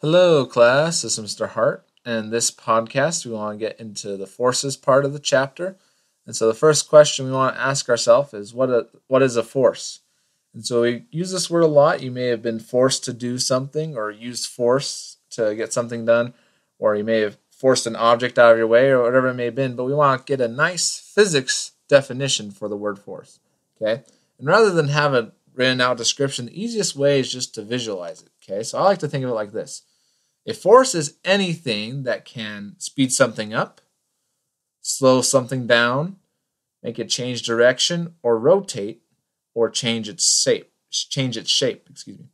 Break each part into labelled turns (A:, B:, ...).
A: Hello, class. This is Mr. Hart. And this podcast, we want to get into the forces part of the chapter. And so the first question we want to ask ourselves is what, a, what is a force? And so we use this word a lot. You may have been forced to do something or used force to get something done, or you may have forced an object out of your way or whatever it may have been. But we want to get a nice physics definition for the word force. Okay? And rather than have a written out description, the easiest way is just to visualize it. Okay? So I like to think of it like this a force is anything that can speed something up, slow something down, make it change direction, or rotate, or change its shape. Change its shape. Excuse me.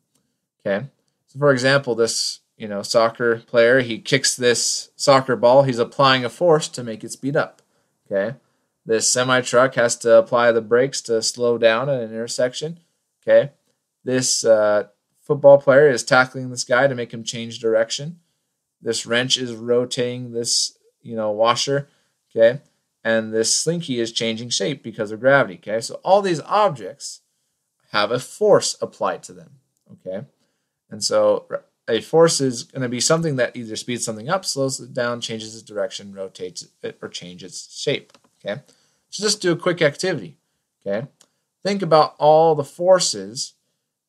A: Okay. So, for example, this you know soccer player he kicks this soccer ball. He's applying a force to make it speed up. Okay. This semi truck has to apply the brakes to slow down at an intersection. Okay. This uh, football player is tackling this guy to make him change direction. This wrench is rotating this, you know, washer, okay? And this slinky is changing shape because of gravity, okay? So all these objects have a force applied to them, okay? And so a force is going to be something that either speeds something up, slows it down, changes its direction, rotates it, or changes its shape, okay? So just do a quick activity, okay? Think about all the forces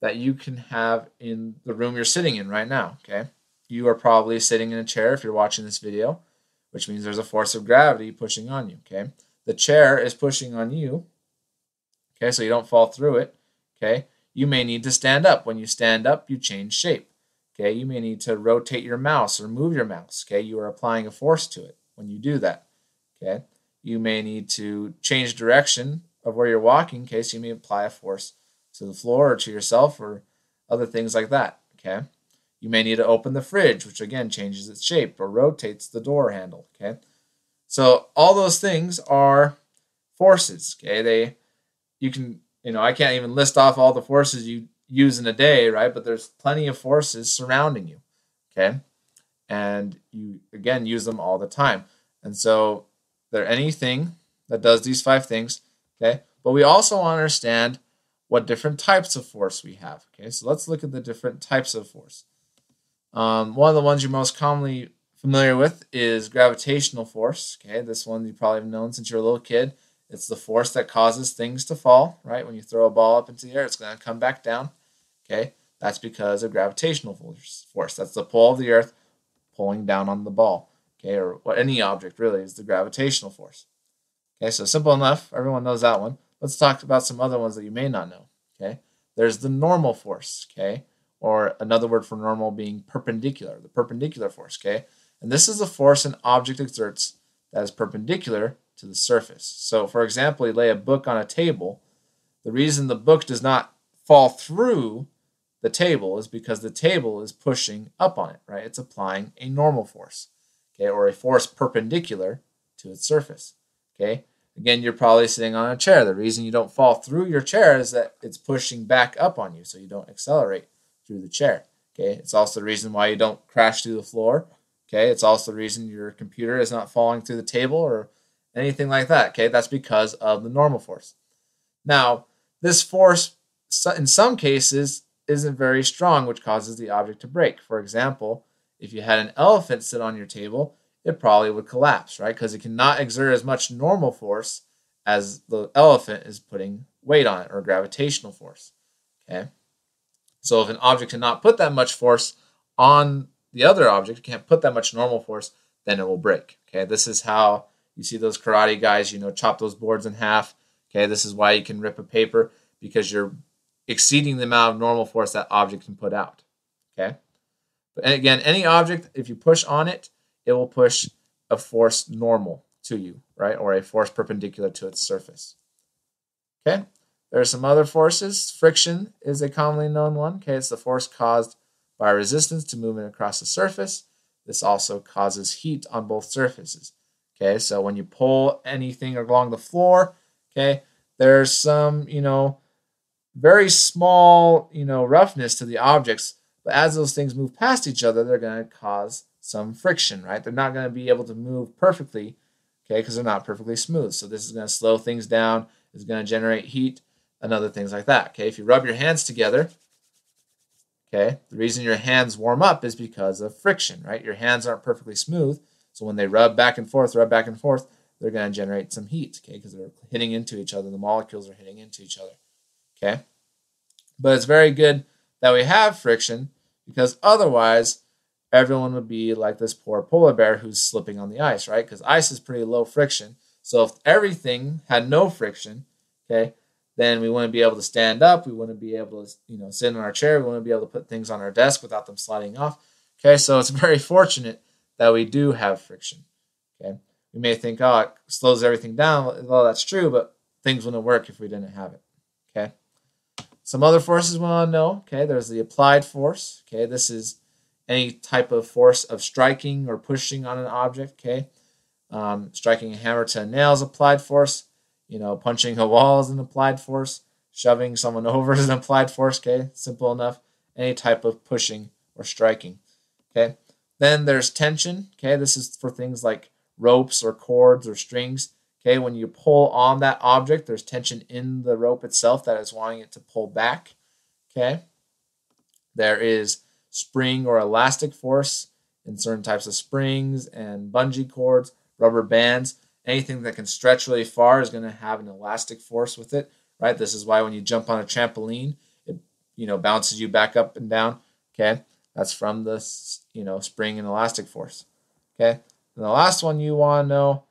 A: that you can have in the room you're sitting in right now. Okay. You are probably sitting in a chair if you're watching this video, which means there's a force of gravity pushing on you. Okay. The chair is pushing on you. Okay. So you don't fall through it. Okay. You may need to stand up. When you stand up, you change shape. Okay. You may need to rotate your mouse or move your mouse. Okay. You are applying a force to it when you do that. Okay. You may need to change direction of where you're walking in case you may apply a force to the floor or to yourself or other things like that. Okay. You may need to open the fridge, which again changes its shape or rotates the door handle. Okay. So all those things are forces. Okay. They, you can, you know, I can't even list off all the forces you use in a day, right? But there's plenty of forces surrounding you. Okay. And you, again, use them all the time. And so there anything that does these five things. Okay. But we also understand what different types of force we have. Okay, so let's look at the different types of force. Um, one of the ones you're most commonly familiar with is gravitational force. Okay, this one you probably have known since you're a little kid. It's the force that causes things to fall, right? When you throw a ball up into the air, it's going to come back down. Okay, that's because of gravitational force. Force. That's the pull of the Earth pulling down on the ball. Okay, or any object really is the gravitational force. Okay, so simple enough. Everyone knows that one. Let's talk about some other ones that you may not know. Okay, there's the normal force. Okay, or another word for normal being perpendicular, the perpendicular force. Okay, and this is the force an object exerts that is perpendicular to the surface. So, for example, you lay a book on a table. The reason the book does not fall through the table is because the table is pushing up on it, right? It's applying a normal force, okay, or a force perpendicular to its surface, okay? Again, you're probably sitting on a chair. The reason you don't fall through your chair is that it's pushing back up on you, so you don't accelerate through the chair. Okay, it's also the reason why you don't crash through the floor. Okay, it's also the reason your computer is not falling through the table or anything like that. Okay, that's because of the normal force. Now, this force, in some cases, isn't very strong, which causes the object to break. For example, if you had an elephant sit on your table, it probably would collapse, right? Because it cannot exert as much normal force as the elephant is putting weight on it or gravitational force. Okay. So if an object cannot put that much force on the other object, can't put that much normal force, then it will break. Okay. This is how you see those karate guys, you know, chop those boards in half. Okay. This is why you can rip a paper because you're exceeding the amount of normal force that object can put out. Okay. But again, any object, if you push on it, it will push a force normal to you, right? Or a force perpendicular to its surface. Okay, there are some other forces. Friction is a commonly known one. Okay, it's the force caused by resistance to movement across the surface. This also causes heat on both surfaces. Okay, so when you pull anything along the floor, okay, there's some, you know, very small, you know, roughness to the objects, but as those things move past each other, they're going to cause some friction, right? They're not going to be able to move perfectly, okay, because they're not perfectly smooth. So this is going to slow things down. It's going to generate heat and other things like that. Okay, if you rub your hands together, Okay, the reason your hands warm up is because of friction, right? Your hands aren't perfectly smooth, so when they rub back and forth, rub back and forth, they're going to generate some heat, okay, because they're hitting into each other. The molecules are hitting into each other, okay? But it's very good that we have friction because otherwise, everyone would be like this poor polar bear who's slipping on the ice, right? Because ice is pretty low friction. So if everything had no friction, okay, then we wouldn't be able to stand up. We wouldn't be able to, you know, sit in our chair. We wouldn't be able to put things on our desk without them sliding off. Okay, so it's very fortunate that we do have friction. Okay, we may think, oh, it slows everything down. Well, that's true, but things wouldn't work if we didn't have it. Okay, some other forces we want to know. Okay, there's the applied force. Okay, this is any type of force of striking or pushing on an object. Okay, um, striking a hammer to a nail is applied force. You know, punching a wall is an applied force. Shoving someone over is an applied force. Okay, simple enough. Any type of pushing or striking. Okay, then there's tension. Okay, this is for things like ropes or cords or strings. Okay, when you pull on that object, there's tension in the rope itself that is wanting it to pull back. Okay, there is spring or elastic force in certain types of springs and bungee cords, rubber bands. Anything that can stretch really far is going to have an elastic force with it, right? This is why when you jump on a trampoline, it you know bounces you back up and down. Okay, that's from the you know spring and elastic force. Okay, and the last one you want to know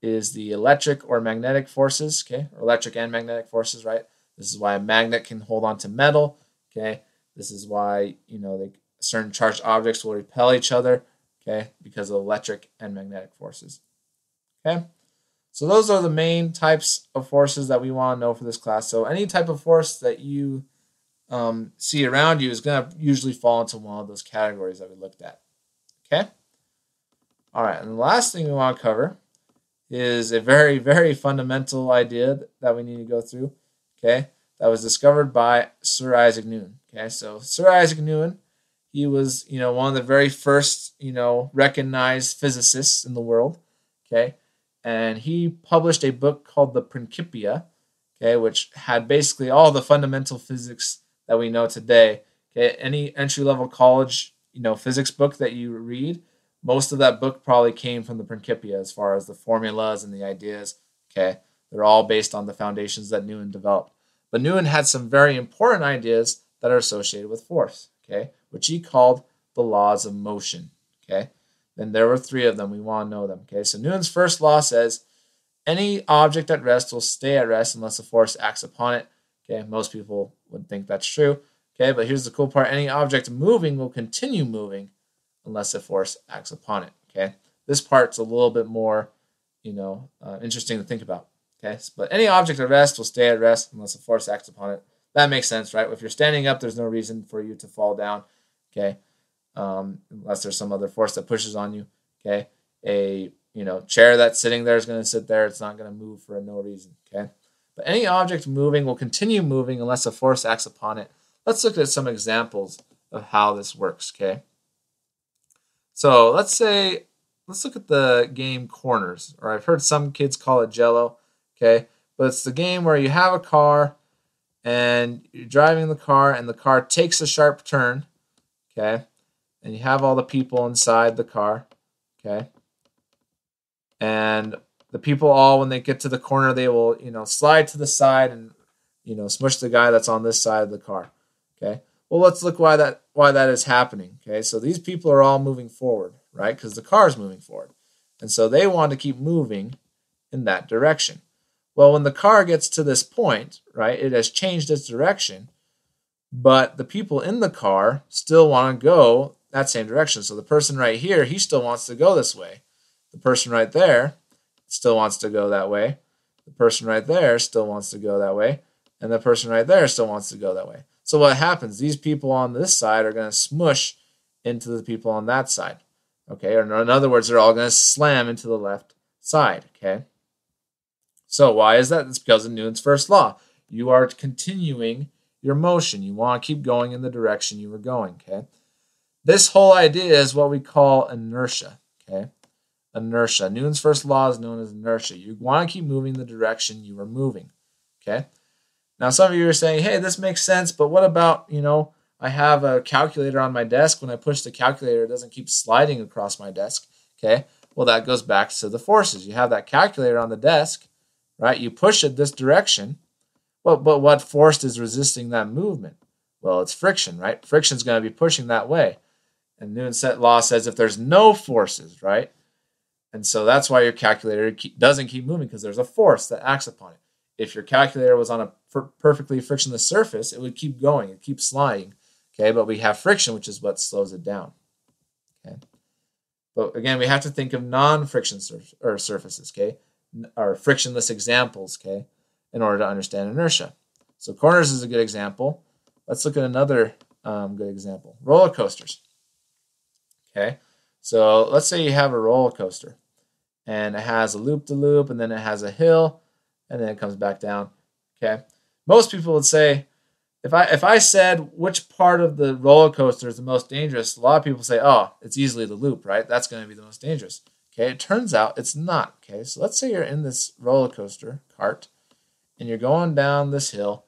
A: is the electric or magnetic forces. Okay, or electric and magnetic forces, right? This is why a magnet can hold on to metal. Okay, this is why you know they, certain charged objects will repel each other. Okay, because of electric and magnetic forces. Okay, so those are the main types of forces that we want to know for this class. So any type of force that you um, see around you is going to usually fall into one of those categories that we looked at. Okay? All right, and the last thing we want to cover is a very, very fundamental idea that we need to go through. Okay? That was discovered by Sir Isaac Newton. Okay, so Sir Isaac Newton, he was, you know, one of the very first, you know, recognized physicists in the world. Okay, and he published a book called the Principia, okay, which had basically all the fundamental physics that we know today. Okay, any entry level college you know physics book that you read, most of that book probably came from the Principia as far as the formulas and the ideas. Okay, they're all based on the foundations that Newton developed. But Newton had some very important ideas that are associated with force. Okay, which he called the laws of motion. Okay, then there were three of them. We want to know them. Okay, so Newton's first law says any object at rest will stay at rest unless a force acts upon it. Okay, most people would think that's true. Okay, but here's the cool part any object moving will continue moving unless a force acts upon it. Okay, this part's a little bit more, you know, uh, interesting to think about. Okay, but any object at rest will stay at rest unless a force acts upon it. That makes sense, right? If you're standing up, there's no reason for you to fall down. Okay, um, unless there's some other force that pushes on you. Okay, a you know chair that's sitting there is going to sit there. It's not going to move for no reason. Okay. But any object moving will continue moving unless a force acts upon it. Let's look at some examples of how this works, okay? So let's say, let's look at the game Corners, or I've heard some kids call it Jello, okay? But it's the game where you have a car and you're driving the car and the car takes a sharp turn, okay? And you have all the people inside the car, okay? And the people all when they get to the corner they will you know slide to the side and you know smush the guy that's on this side of the car okay well let's look why that why that is happening okay so these people are all moving forward right because the car is moving forward and so they want to keep moving in that direction well when the car gets to this point right it has changed its direction but the people in the car still want to go that same direction so the person right here he still wants to go this way the person right there still wants to go that way. The person right there still wants to go that way. And the person right there still wants to go that way. So what happens? These people on this side are going to smush into the people on that side. Okay, or in other words, they're all going to slam into the left side. Okay. So why is that? It's because of Newton's first law. You are continuing your motion. You want to keep going in the direction you were going. Okay. This whole idea is what we call inertia. Okay inertia. Newton's first law is known as inertia. You want to keep moving the direction you are moving. Okay. Now, some of you are saying, "Hey, this makes sense, but what about you know I have a calculator on my desk. When I push the calculator, it doesn't keep sliding across my desk. Okay. Well, that goes back to the forces. You have that calculator on the desk, right? You push it this direction. Well, but what force is resisting that movement? Well, it's friction, right? Friction is going to be pushing that way. And Newton's law says if there's no forces, right? And so that's why your calculator doesn't keep moving because there's a force that acts upon it. If your calculator was on a perfectly frictionless surface, it would keep going, it keeps sliding. Okay, but we have friction, which is what slows it down. Okay, but again, we have to think of non-friction surf- or surfaces. Okay, or frictionless examples. Okay, in order to understand inertia. So corners is a good example. Let's look at another um, good example: roller coasters. Okay, so let's say you have a roller coaster, and it has a loop to loop, and then it has a hill, and then it comes back down. Okay, most people would say if I if I said which part of the roller coaster is the most dangerous, a lot of people say, "Oh, it's easily the loop, right? That's going to be the most dangerous." Okay, it turns out it's not. Okay, so let's say you're in this roller coaster cart, and you're going down this hill.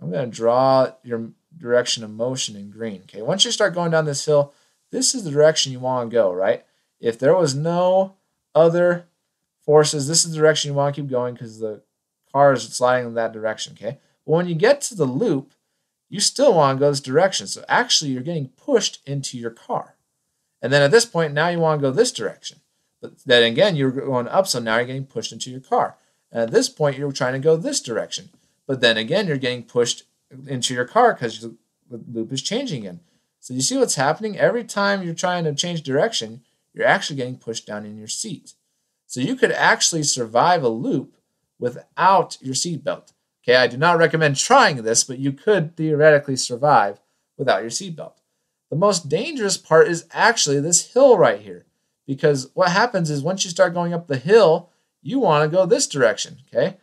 A: I'm going to draw your direction of motion in green. Okay, once you start going down this hill, this is the direction you want to go, right? If there was no other forces, this is the direction you want to keep going because the car is sliding in that direction. Okay, but when you get to the loop you still want to go this direction. So actually, you're getting pushed into your car. And then at this point, now you want to go this direction. But then again, you're going up, so now you're getting pushed into your car. And at this point, you're trying to go this direction. But then again, you're getting pushed into your car because the loop is changing again. So you see what's happening? Every time you're trying to change direction, you're actually getting pushed down in your seat. So you could actually survive a loop without your seatbelt. Okay, I do not recommend trying this, but you could theoretically survive without your seatbelt. The most dangerous part is actually this hill right here. Because what happens is once you start going up the hill, you want to go this direction. Okay.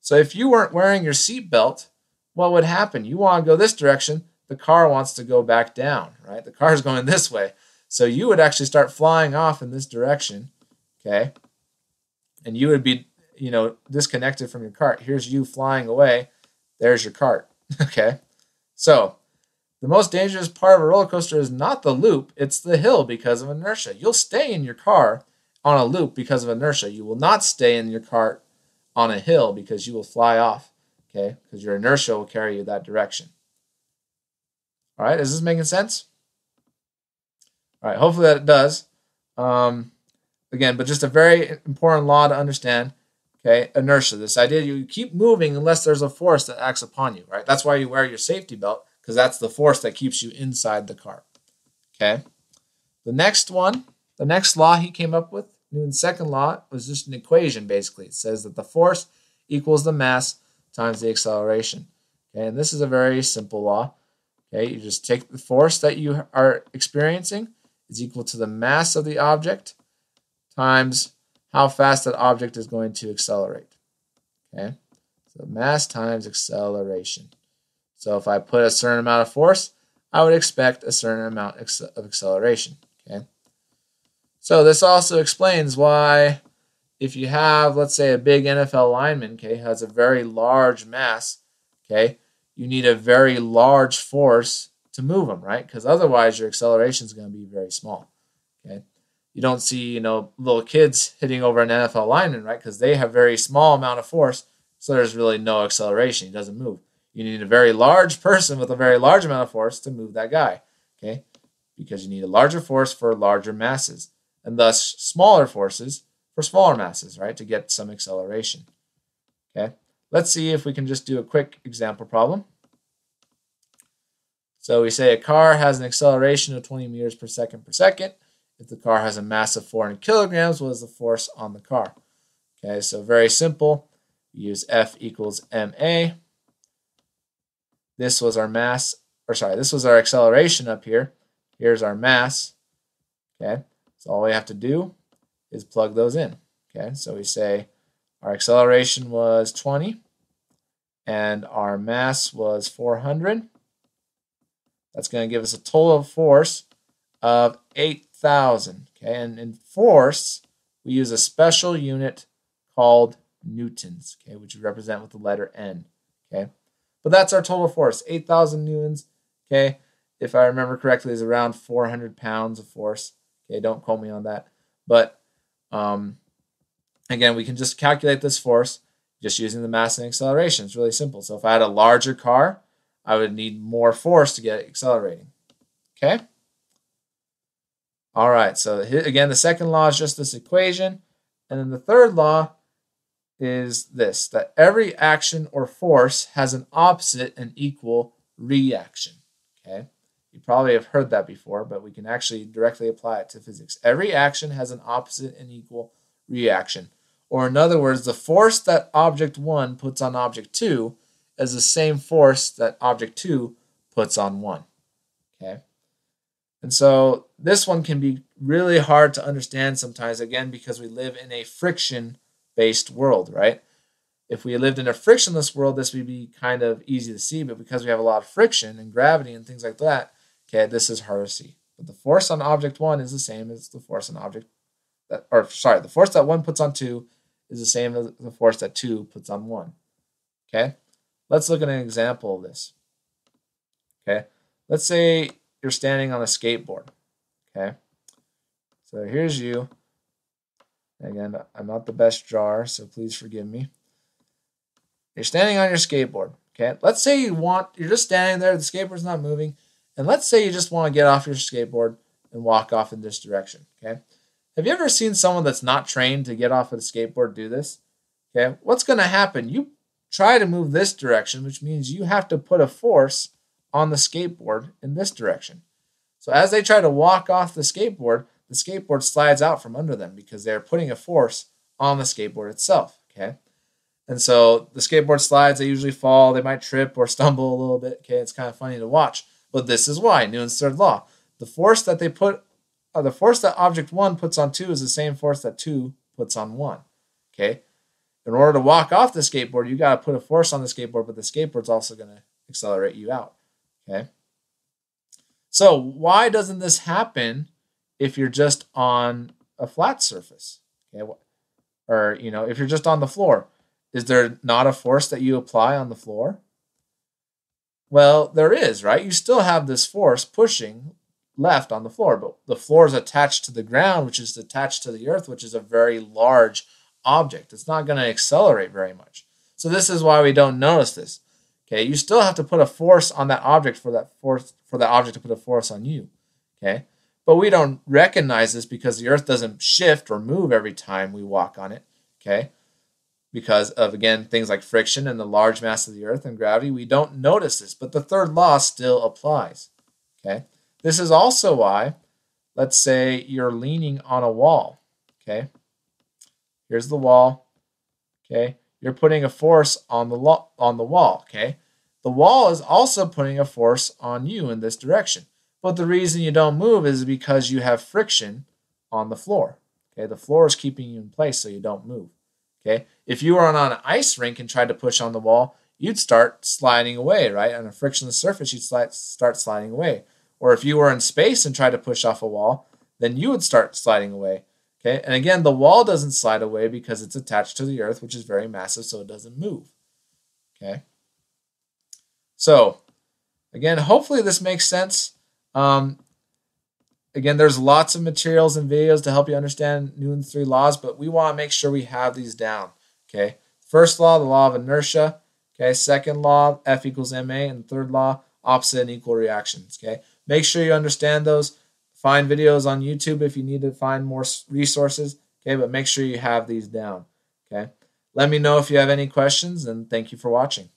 A: So if you weren't wearing your seatbelt, what would happen? You want to go this direction, the car wants to go back down, right? The car is going this way. So you would actually start flying off in this direction. Okay. And you would be you know, disconnected from your cart. Here's you flying away. There's your cart. okay. So the most dangerous part of a roller coaster is not the loop, it's the hill because of inertia. You'll stay in your car on a loop because of inertia. You will not stay in your cart on a hill because you will fly off. Okay. Because your inertia will carry you that direction. All right. Is this making sense? All right. Hopefully that it does. Um, again, but just a very important law to understand Okay, inertia. This idea you keep moving unless there's a force that acts upon you, right? That's why you wear your safety belt because that's the force that keeps you inside the car. Okay. The next one, the next law he came up with, Newton's second law, was just an equation basically. It says that the force equals the mass times the acceleration. Okay, and this is a very simple law. Okay, you just take the force that you are experiencing is equal to the mass of the object times how fast that object is going to accelerate. Okay, so mass times acceleration. So if I put a certain amount of force, I would expect a certain amount of acceleration. Okay, so this also explains why if you have, let's say, a big NFL lineman, okay, has a very large mass, okay, you need a very large force to move him, right? Because otherwise your acceleration is going to be very small. Okay you don't see you know little kids hitting over an NFL lineman, right? Because they have very small amount of force, so there's really no acceleration. He doesn't move. You need a very large person with a very large amount of force to move that guy, okay? Because you need a larger force for larger masses, and thus smaller forces for smaller masses, right? To get some acceleration. Okay, let's see if we can just do a quick example problem. So we say a car has an acceleration of 20 meters per second per second if the car has a mass of 400 kilograms, what is the force on the car? Okay, so very simple. Use F equals ma. This was our mass, or sorry, this was our acceleration up here. Here's our mass. Okay, so all we have to do is plug those in. Okay, so we say our acceleration was 20 and our mass was 400. That's going to give us a total force of 8 thousand. Okay, and in force, we use a special unit called newtons. Okay, which we represent with the letter N. Okay, but that's our total force, eight thousand newtons. Okay, if I remember correctly, is around 400 pounds of force. Okay, don't quote me on that. But um, again, we can just calculate this force just using the mass and acceleration. It's really simple. So if I had a larger car, I would need more force to get it accelerating. Okay? All right, so again, the second law is just this equation. And then the third law is this, that every action or force has an opposite and equal reaction. Okay? You probably have heard that before, but we can actually directly apply it to physics. Every action has an opposite and equal reaction. Or in other words, the force that object 1 puts on object 2 is the same force that object 2 puts on 1. Okay? And so this one can be really hard to understand sometimes, again, because we live in a friction based world, right? If we lived in a frictionless world, this would be kind of easy to see, but because we have a lot of friction and gravity and things like that, okay, this is hard to see. But the force on object one is the same as the force on object that, or sorry, the force that one puts on two is the same as the force that two puts on one. Okay, let's look at an example of this. Okay, let's say you're standing on a skateboard. Okay. So here's you. Again, I'm not the best drawer, so please forgive me. You're standing on your skateboard. Okay. Let's say you want, you're just standing there, the skateboard's not moving. And let's say you just want to get off your skateboard and walk off in this direction. Okay. Have you ever seen someone that's not trained to get off of the skateboard do this? Okay. What's going to happen? You try to move this direction, which means you have to put a force on the skateboard in this direction. So as they try to walk off the skateboard, the skateboard slides out from under them because they're putting a force on the skateboard itself. Okay. And so the skateboard slides, they usually fall, they might trip or stumble a little bit. Okay, it's kind of funny to watch. But this is why Newton's third law. The force that they put, uh, the force that object one puts on two is the same force that two puts on one. Okay. In order to walk off the skateboard, you got to put a force on the skateboard, but the skateboard's also going to accelerate you out. Okay. So why doesn't this happen if you're just on a flat surface? Okay. Or, you know, if you're just on the floor, is there not a force that you apply on the floor? Well, there is, right? You still have this force pushing left on the floor, but the floor is attached to the ground, which is attached to the earth, which is a very large object. It's not going to accelerate very much. So this is why we don't notice this. Okay, you still have to put a force on that object for that force for that object to put a force on you. Okay, but we don't recognize this because the Earth doesn't shift or move every time we walk on it. Okay, because of again things like friction and the large mass of the Earth and gravity, we don't notice this. But the third law still applies. Okay, this is also why, let's say you're leaning on a wall. Okay, here's the wall. Okay, you're putting a force on the on the wall, okay? The wall is also putting a force on you in this direction. But the reason you don't move is because you have friction on the floor. Okay, the floor is keeping you in place so you don't move. Okay, if you were on an ice rink and tried to push on the wall, you'd start sliding away, right? On a frictionless surface, you'd slide, start sliding away. Or if you were in space and tried to push off a wall, then you would start sliding away. Okay, and again, the wall doesn't slide away because it's attached to the earth, which is very massive, so it doesn't move. Okay, so again, hopefully this makes sense. Um, again, there's lots of materials and videos to help you understand Newton's three laws, but we want to make sure we have these down. Okay, first law, the law of inertia. Okay, second law, F equals ma, and third law, opposite and equal reactions. Okay, make sure you understand those. Find videos on YouTube if you need to find more resources. Okay, but make sure you have these down. Okay. Let me know if you have any questions and thank you for watching.